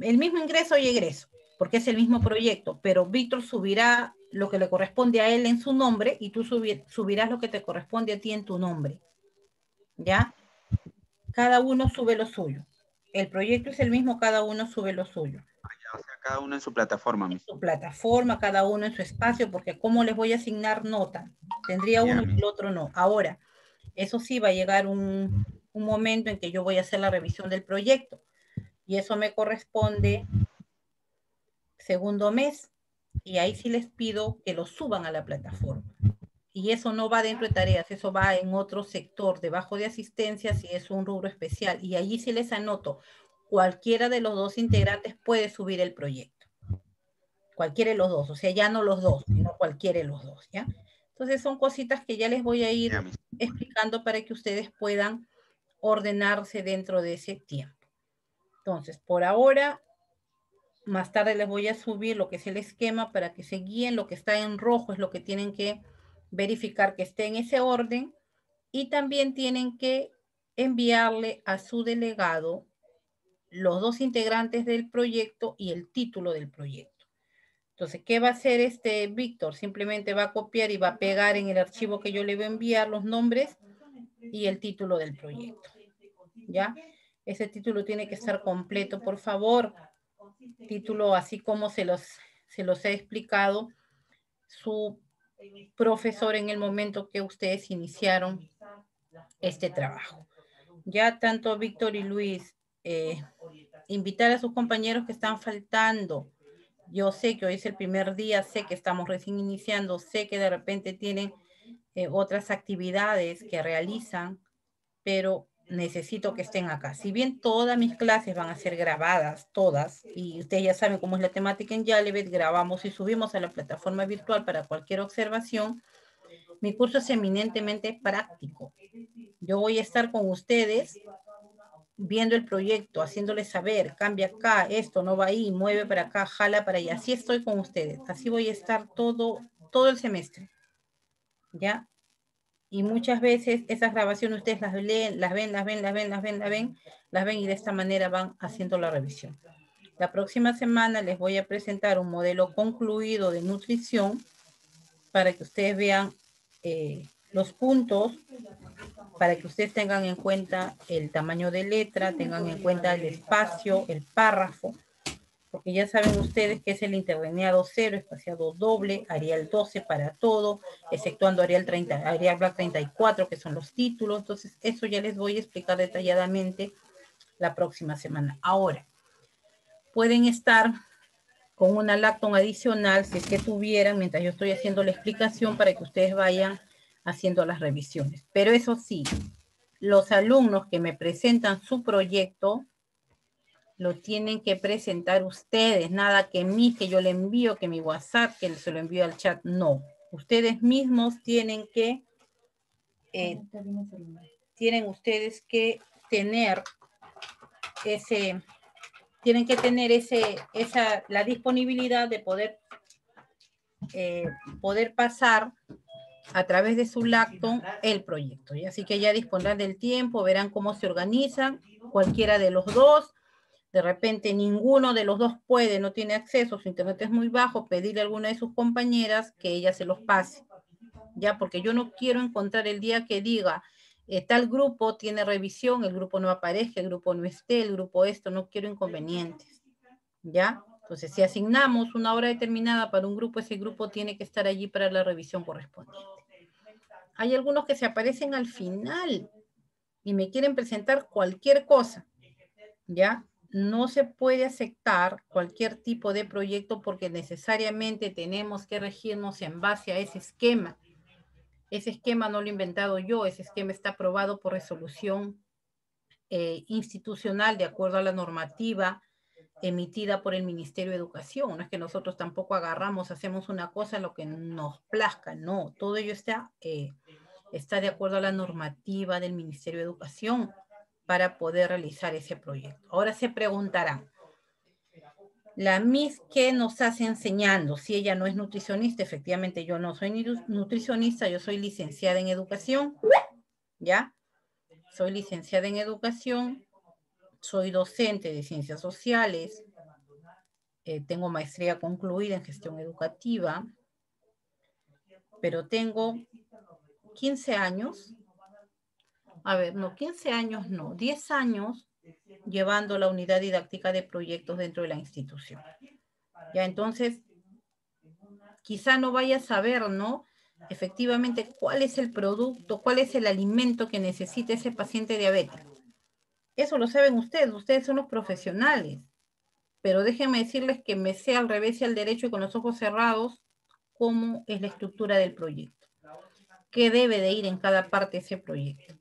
el mismo ingreso y egreso porque es el mismo proyecto, pero Víctor subirá lo que le corresponde a él en su nombre y tú subirás lo que te corresponde a ti en tu nombre. ¿Ya? Cada uno sube lo suyo. El proyecto es el mismo, cada uno sube lo suyo. Ah, o sea, cada uno en su plataforma. En su plataforma, cada uno en su espacio, porque ¿cómo les voy a asignar nota? Tendría uno y el otro no. Ahora, eso sí, va a llegar un, un momento en que yo voy a hacer la revisión del proyecto. Y eso me corresponde segundo mes y ahí sí les pido que lo suban a la plataforma. Y eso no va dentro de tareas, eso va en otro sector, debajo de asistencia, si es un rubro especial. Y allí sí les anoto, cualquiera de los dos integrantes puede subir el proyecto. Cualquiera de los dos, o sea, ya no los dos, sino cualquiera de los dos, ¿ya? Entonces son cositas que ya les voy a ir explicando para que ustedes puedan ordenarse dentro de ese tiempo. Entonces, por ahora, más tarde les voy a subir lo que es el esquema para que se guíen. Lo que está en rojo es lo que tienen que verificar que esté en ese orden. Y también tienen que enviarle a su delegado los dos integrantes del proyecto y el título del proyecto. Entonces, ¿qué va a hacer este Víctor? Simplemente va a copiar y va a pegar en el archivo que yo le voy a enviar los nombres y el título del proyecto. ¿Ya? Ese título tiene que estar completo, por favor título, así como se los, se los he explicado, su profesor en el momento que ustedes iniciaron este trabajo. Ya tanto Víctor y Luis, eh, invitar a sus compañeros que están faltando Yo sé que hoy es el primer día, sé que estamos recién iniciando, sé que de repente tienen eh, otras actividades que realizan, pero necesito que estén acá. Si bien todas mis clases van a ser grabadas, todas, y ustedes ya saben cómo es la temática en Yalevet, grabamos y subimos a la plataforma virtual para cualquier observación, mi curso es eminentemente práctico. Yo voy a estar con ustedes viendo el proyecto, haciéndoles saber, cambia acá, esto no va ahí, mueve para acá, jala para allá. Así estoy con ustedes. Así voy a estar todo, todo el semestre. ¿Ya? Y muchas veces esas grabaciones ustedes las leen, las ven, las ven, las ven, las ven, las ven, las ven y de esta manera van haciendo la revisión. La próxima semana les voy a presentar un modelo concluido de nutrición para que ustedes vean eh, los puntos, para que ustedes tengan en cuenta el tamaño de letra, tengan en cuenta el espacio, el párrafo, porque ya saben ustedes que es el interlineado 0, espaciado doble, Arial 12 para todo, exceptuando Arial, 30, Arial Black 34, que son los títulos. Entonces, eso ya les voy a explicar detalladamente la próxima semana. Ahora, pueden estar con una lacton adicional, si es que tuvieran, mientras yo estoy haciendo la explicación para que ustedes vayan haciendo las revisiones. Pero eso sí, los alumnos que me presentan su proyecto, lo tienen que presentar ustedes, nada que mí, que yo le envío, que mi WhatsApp, que se lo envío al chat, no. Ustedes mismos tienen que, eh, tienen ustedes que tener ese, tienen que tener ese, esa, la disponibilidad de poder, eh, poder pasar a través de su lacton el proyecto. Y así que ya dispondrán del tiempo, verán cómo se organizan, cualquiera de los dos, de repente ninguno de los dos puede, no tiene acceso, su internet es muy bajo, pedirle a alguna de sus compañeras que ella se los pase. Ya, porque yo no quiero encontrar el día que diga, eh, tal grupo tiene revisión, el grupo no aparezca, el grupo no esté, el grupo esto, no quiero inconvenientes. ¿Ya? Entonces, si asignamos una hora determinada para un grupo, ese grupo tiene que estar allí para la revisión correspondiente. Hay algunos que se aparecen al final y me quieren presentar cualquier cosa. ¿Ya? No se puede aceptar cualquier tipo de proyecto porque necesariamente tenemos que regirnos en base a ese esquema. Ese esquema no lo he inventado yo, ese esquema está aprobado por resolución eh, institucional de acuerdo a la normativa emitida por el Ministerio de Educación. No es que nosotros tampoco agarramos, hacemos una cosa lo que nos plazca, no, todo ello está, eh, está de acuerdo a la normativa del Ministerio de Educación para poder realizar ese proyecto. Ahora se preguntarán, la MIS, ¿qué nos hace enseñando? Si ella no es nutricionista, efectivamente yo no soy nutricionista, yo soy licenciada en educación, ¿ya? Soy licenciada en educación, soy docente de ciencias sociales, eh, tengo maestría concluida en gestión educativa, pero tengo 15 años a ver, no, 15 años no, 10 años llevando la unidad didáctica de proyectos dentro de la institución. Ya entonces, quizá no vaya a saber, ¿no? Efectivamente, cuál es el producto, cuál es el alimento que necesita ese paciente diabético. Eso lo saben ustedes, ustedes son los profesionales. Pero déjenme decirles que me sé al revés y al derecho y con los ojos cerrados cómo es la estructura del proyecto. ¿Qué debe de ir en cada parte ese proyecto?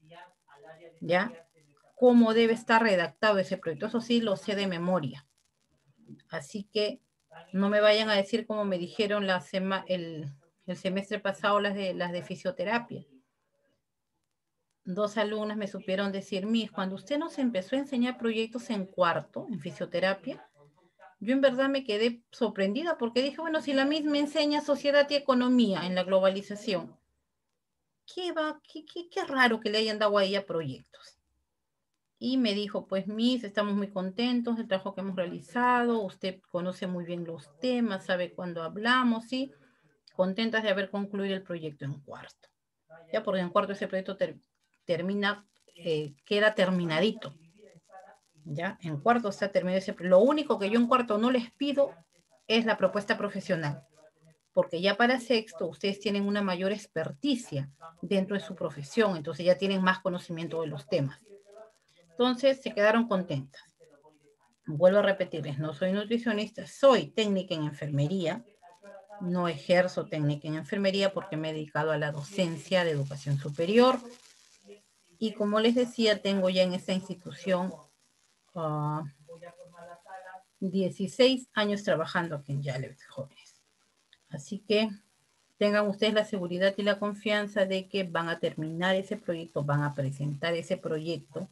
¿Ya? Cómo debe estar redactado ese proyecto. Eso sí lo sé de memoria. Así que no me vayan a decir como me dijeron la el, semestre pasado las de, las de fisioterapia. Dos alumnas me supieron decir, Miss, cuando usted nos empezó a enseñar proyectos en cuarto, en fisioterapia, yo en verdad me quedé sorprendida porque dije, bueno, si la misma enseña sociedad y economía en la globalización, qué, va, qué, qué, raro que le hayan dado a ella proyectos. Y me dijo, pues Miss, estamos muy contentos del trabajo que hemos realizado, usted conoce muy bien los temas, sabe cuándo hablamos, y contentas de haber concluido el proyecto en cuarto. Ya porque en cuarto ese proyecto termina, eh, queda terminadito. Ya, en cuarto está terminado ese Lo único que yo en cuarto no les pido es la propuesta profesional porque ya para sexto ustedes tienen una mayor experticia dentro de su profesión, entonces ya tienen más conocimiento de los temas. Entonces se quedaron contentas. vuelvo a repetirles, no soy nutricionista, soy técnica en enfermería, no ejerzo técnica en enfermería porque me he dedicado a la docencia de educación superior. Y como les decía, tengo ya en esta institución 16 ah, años trabajando aquí en Yale, jóvenes. Así que tengan ustedes la seguridad y la confianza de que van a terminar ese proyecto, van a presentar ese proyecto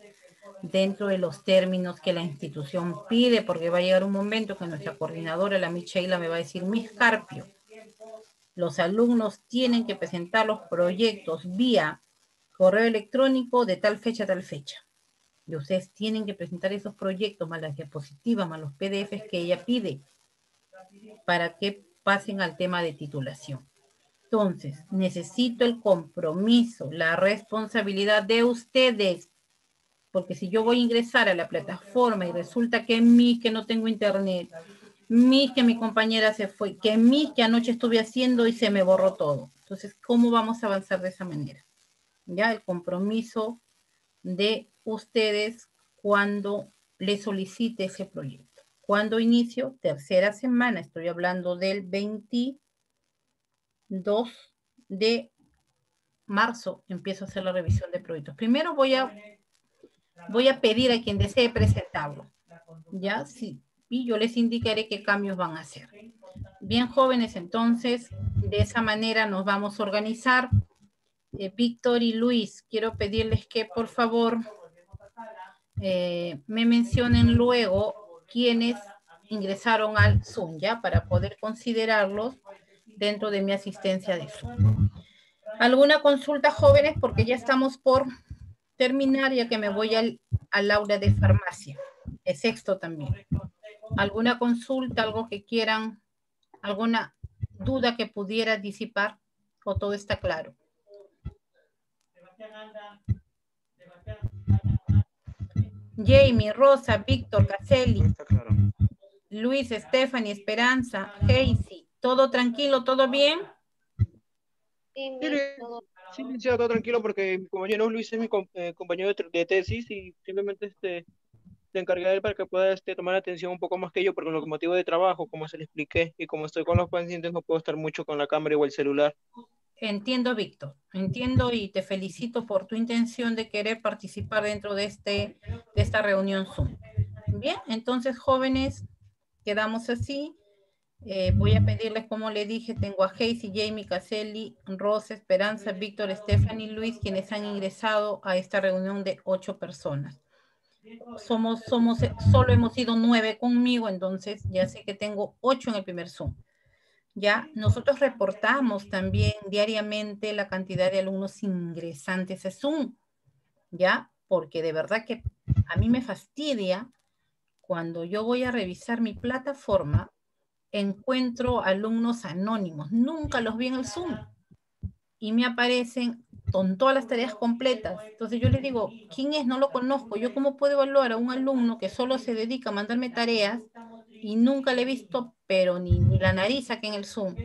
dentro de los términos que la institución pide, porque va a llegar un momento que nuestra coordinadora, la Michaela, me va a decir, Miss Carpio, los alumnos tienen que presentar los proyectos vía correo electrónico de tal fecha a tal fecha. Y ustedes tienen que presentar esos proyectos, más las diapositivas, más los PDFs que ella pide, para que pasen al tema de titulación. Entonces, necesito el compromiso, la responsabilidad de ustedes porque si yo voy a ingresar a la plataforma y resulta que mí que no tengo internet, mí que mi compañera se fue, que mí que anoche estuve haciendo y se me borró todo. Entonces, ¿cómo vamos a avanzar de esa manera? Ya el compromiso de ustedes cuando le solicite ese proyecto. Cuando inicio? Tercera semana, estoy hablando del 22 de marzo, empiezo a hacer la revisión de proyectos. Primero voy a voy a pedir a quien desee presentarlo. ¿Ya? Sí. Y yo les indicaré qué cambios van a hacer. Bien, jóvenes, entonces, de esa manera nos vamos a organizar. Eh, Víctor y Luis, quiero pedirles que por favor eh, me mencionen luego quienes ingresaron al Zoom, ¿ya? Para poder considerarlos dentro de mi asistencia de Zoom. ¿Alguna consulta, jóvenes? Porque ya estamos por terminar ya que me voy al, aula de farmacia, es sexto también. ¿Alguna consulta, algo que quieran, alguna duda que pudiera disipar o todo está claro? Jamie, Rosa, Víctor, Caselli, Luis, Stephanie, Esperanza, Casey, ¿todo tranquilo, todo bien? Sí, todo Sí, licenciado, todo tranquilo porque mi compañero Luis es mi eh, compañero de, tesis y simplemente este, te encargué de él para que pueda este, tomar atención un poco más que yo, porque con motivo de trabajo, como se le expliqué, y como estoy con los pacientes, no puedo estar mucho con la cámara o el celular. Entiendo, Víctor, entiendo y te felicito por tu intención de querer participar dentro de, este, de esta reunión Zoom. Bien, entonces, jóvenes, quedamos así. Eh, voy a pedirles, como le dije, tengo a Casey, Jamie, Caselli, Rosa, Esperanza, Víctor, Stephanie, Luis, quienes han ingresado a esta reunión de ocho personas. Somos, somos, solo hemos sido nueve conmigo, entonces ya sé que tengo ocho en el primer Zoom. Ya, nosotros reportamos también diariamente la cantidad de alumnos ingresantes a Zoom, ya, porque de verdad que a mí me fastidia cuando yo voy a revisar mi plataforma encuentro alumnos anónimos, nunca los vi en el Zoom y me aparecen con todas las tareas completas. Entonces yo les digo, ¿quién es? No lo conozco. ¿Yo cómo puedo evaluar a un alumno que solo se dedica a mandarme tareas y nunca le he visto, pero ni, ni la nariz aquí en el Zoom?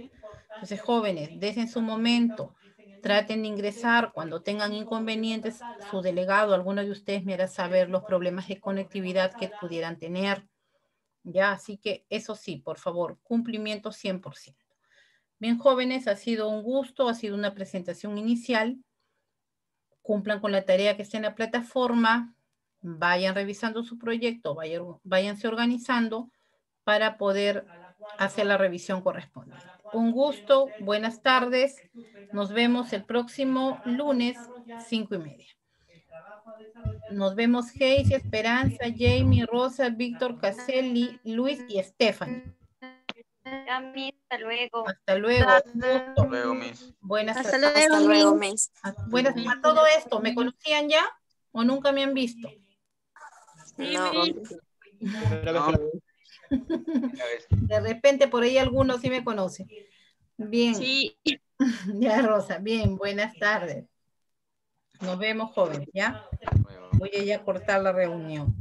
Entonces, jóvenes, desde su momento, traten de ingresar. Cuando tengan inconvenientes, su delegado, alguno de ustedes me hará saber los problemas de conectividad que pudieran tener. ¿ya? Así que eso sí, por favor, cumplimiento 100%. Bien, jóvenes, ha sido un gusto, ha sido una presentación inicial. Cumplan con la tarea que está en la plataforma, vayan revisando su proyecto, vayan, váyanse organizando para poder hacer la revisión correspondiente. Un gusto, buenas tardes. Nos vemos el próximo lunes, cinco y media. Nos vemos Hayes, Esperanza, Jamie, Rosa, Víctor, Caselli, Luis y Stephanie. Hasta luego. Hasta luego. Hasta luego, Miss. Buenas Hasta luego, Hasta luego Miss. Buenas a todo esto, ¿me conocían ya o nunca me han visto? No. De repente por ahí algunos sí me conocen. Bien. Sí. Ya, Rosa. Bien, buenas tardes. Nos vemos, jóvenes, ¿ya? Voy a ya cortar la reunión.